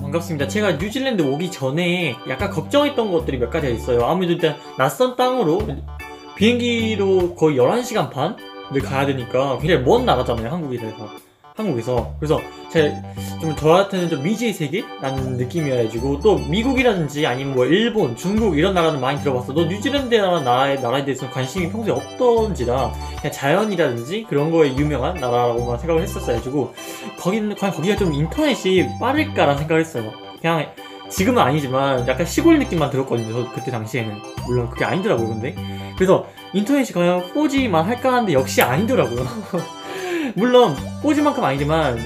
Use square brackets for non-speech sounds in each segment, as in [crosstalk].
반갑습니다. 제가 뉴질랜드 오기 전에 약간 걱정했던 것들이 몇 가지가 있어요. 아무래도 일단 낯선 땅으로 비행기로 거의 11시간 반을 가야 되니까 굉장히 먼 나라잖아요. 한국에서. 한국에서. 그래서 제가 좀 저한테는 좀 미지의 세계라는 느낌이어가지고 또 미국이라든지 아니면 뭐 일본, 중국 이런 나라는 많이 들어봤어도 뉴질랜드라는 나라에, 나라에 대해서는 관심이 평소에 없던지라 그냥 자연이라든지 그런 거에 유명한 나라라고만 생각을 했었어가지고 거기는 과연 거기가 좀 인터넷이 빠를까라는 생각을 했어요. 그냥 지금은 아니지만 약간 시골 느낌만 들었거든요. 저 그때 당시에는 물론 그게 아니더라고요. 근데 그래서 인터넷이 과연 4G만 할까 하는데 역시 아니더라고요. [laughs] 물론 4G만큼 아니지만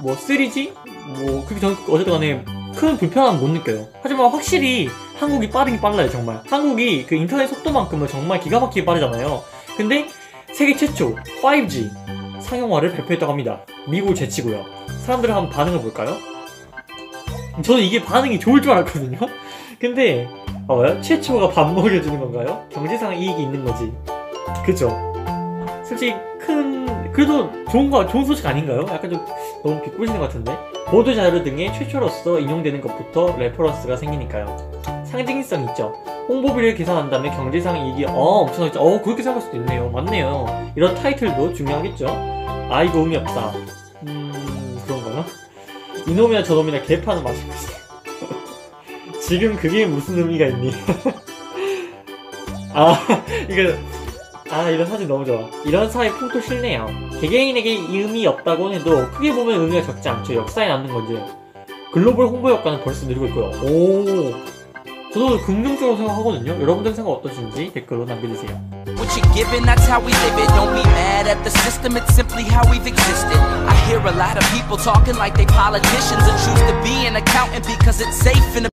뭐 3G 뭐 그게 저는 어쨌든 간에 큰 불편함 못 느껴요. 하지만 확실히 한국이 빠르긴 빨라요 정말. 한국이 그 인터넷 속도만큼은 정말 기가 막히게 빠르잖아요. 근데 세계 최초 5G 상용화를 발표했다고 합니다. 미국을 제치고요. 사람들의 한번 반응을 볼까요? 저는 이게 반응이 좋을 줄 알았거든요. [laughs] 근데 어, 최초가 밥 먹여주는 건가요? 경제상 이익이 있는 거지. 그죠? 솔직히 큰 그래도 좋은 거 좋은 소식 아닌가요? 약간 좀 너무 비꼬시는 것 같은데. 보도 자료 등의 최초로서 인용되는 것부터 reference가 생기니까요. 상징성 있죠. 홍보비를 계산한다면 경제상 이익이 어 엄청나겠죠. 어 그렇게 생각할 수도 있네요. 맞네요. 이런 타이틀도 중요하겠죠. 아이고 의미 없다. 음 그런가요? 이놈이나 저놈이나 개파는 마시고. [laughs] 지금 그게 무슨 의미가 있니? [laughs] 아 이거 아 이런 사진 너무 좋아. 이런 사회 풍토 싫네요. 개개인에게 의미 없다고 해도 크게 보면 의미가 적지 않죠. 역사에 남는 건지. 글로벌 홍보 효과는 벌써 누리고 있고요. 오. 저도 긍정적으로 생각하거든요. 여러분들 생각 어떠신지 댓글로 남겨주세요. What you giving, that's how we live it. Don't be mad at the system, it's simply how we've existed. I hear a lot of people talking like they politicians and choose to be an accountant because it's safe in